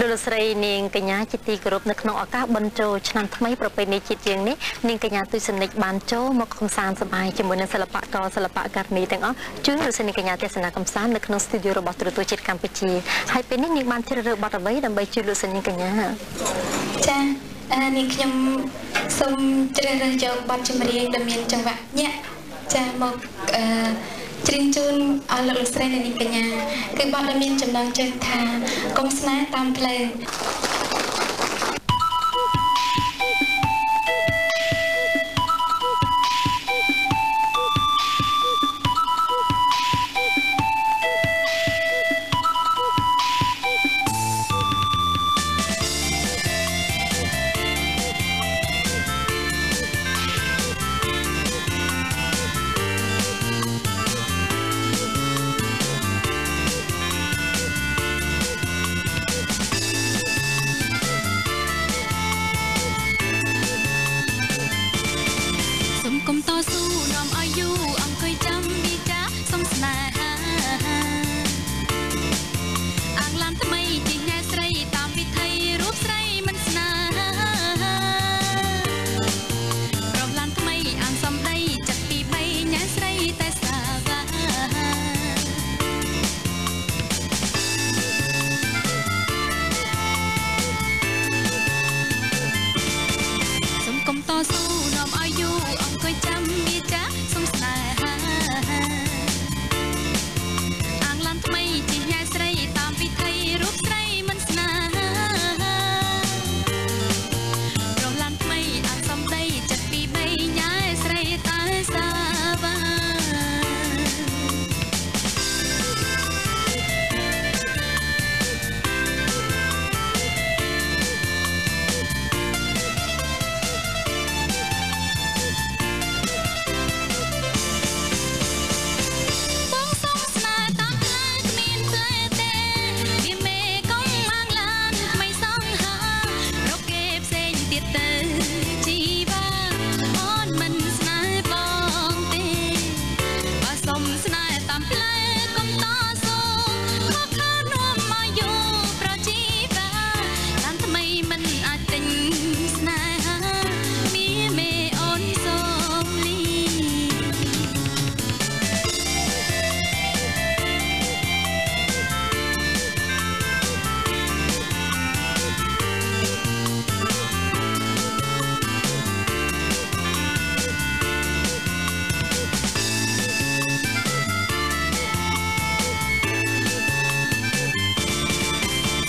លោកលោកស្រីនាងកញ្ញាជាទីគោរពនៅក្នុងឱកាសបុណ្យចូលឆ្នាំថ្មីប្រពៃណីជាតិយើងនេះនាងកញ្ញាទុយសនិកបានចូលមកកំសាន្តសប្បាយជាមួយនឹងសិល្បករសិល្បករនីទាំងអស់ជួយលោកស្រីនាងកញ្ញាទស្សនាកំសាន្តនៅក្នុងស្ទូឌីយោរបស់ទូរទស្សន៍ជាតិកម្ពុជាហើយពេលនេះនាងបានជ្រើសរើសបទអ្វីដើម្បីជួយលោកស្រីនាងកញ្ញាចាអានេះខ្ញុំសូមជ្រើសរើសយកបទចម្រៀងដែលមានចង្វាក់ញាក់ចាមកអឺ ច្រៀងជូនអស់លោកលោកស្រីនិងនាងកញ្ញាគឺបទដែលមានចំណងជើងថាកុំស្នេហ៍តាមផ្លូវ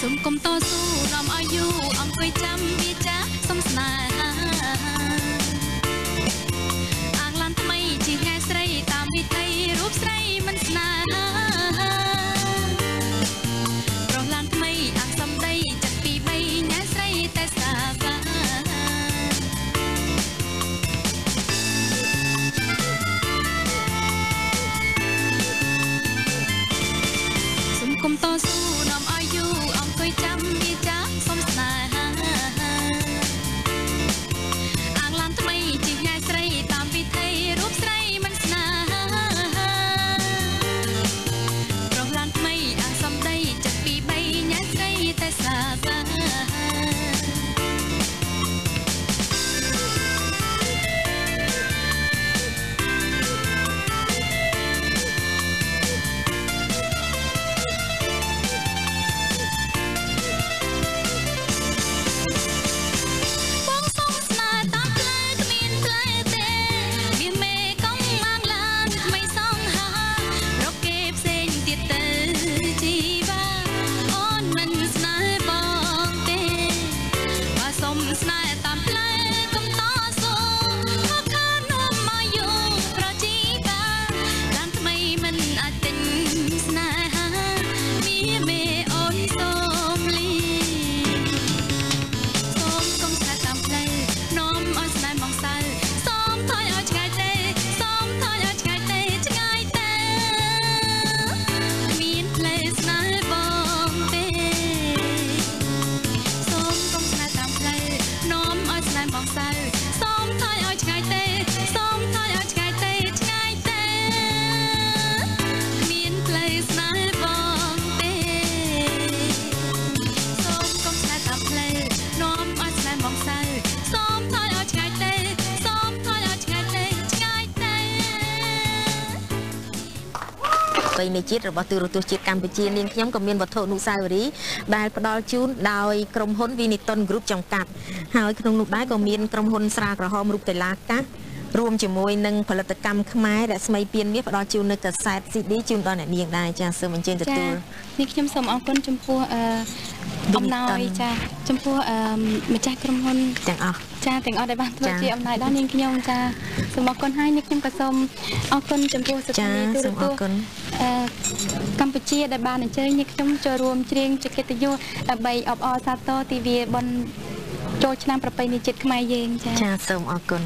សុំគុំតស៊ូនាំឲ្យយូរអង្គុយចាំវាចាសុំស្នេហាអាងឡានថ្មីជីថ្ងៃស្រីតាមវិថីរូបស្រីមិនស្នេហា planeta. ពៃណីជាតិរបស់ទូរទស្សន៍ជាតិកម្ពុជានាងខ្ញុំក៏មានវត្ថុអនុស្សាវរីយ៍ដែលផ្ដល់ជូនដោយក្រុមហ៊ុន Viniton Group ចង្កាត់ហើយក្នុងនោះដែរក៏មានក្រុមហ៊ុនស្រាក្រហមរូបតេឡាកាសរួមជាមួយនឹងផលិតកម្មខ្មែររស្មីពៀនមាសផ្ដល់ជូននៅកាសែត CD ជូនដល់អ្នកនាងដែរចាសូមអញ្ជើញទចាទូលនេះខ្ញុំសូមអរគុណចំពោះអឺ Benetton អំណោយចាចំពោះអឺម្ចាស់ក្រុមហ៊ុនទាំងអស់ចាទាំងអស់ដែលបានធ្វើចាជាអំណោយដល់នាងខ្ញុំចាសូមអរគុណហើយនាងខ្ញុំក៏សូមអរគុណចំពោះស្ចាថានីយទូរសូមអទរស្សន៍គុណអឺកម្ពុជាដែលបានអញ្ជើញនាងខ្ញុំចូលរួមច្រៀងជាកិត្តិយសដើម្បីអបអរសាទរទិវាបុណ្យចូលឆ្នាំប្រពៃណីជាតិខ្មែរយើងចាចាសូមអរគុណ